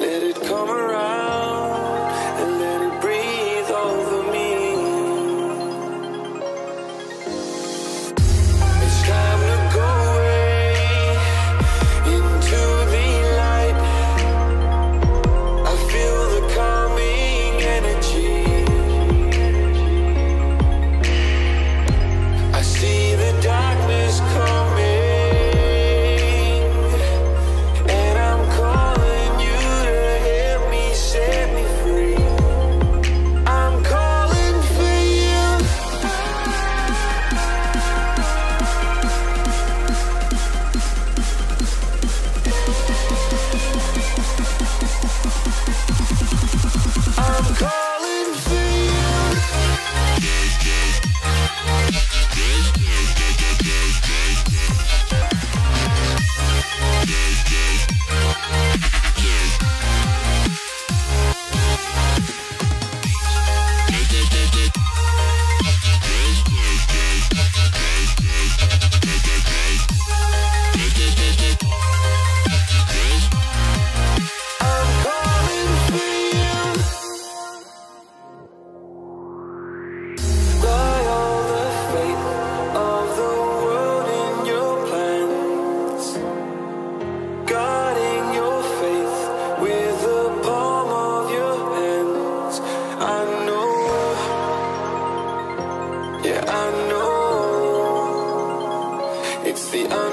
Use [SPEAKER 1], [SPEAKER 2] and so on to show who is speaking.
[SPEAKER 1] Let it come around. It's the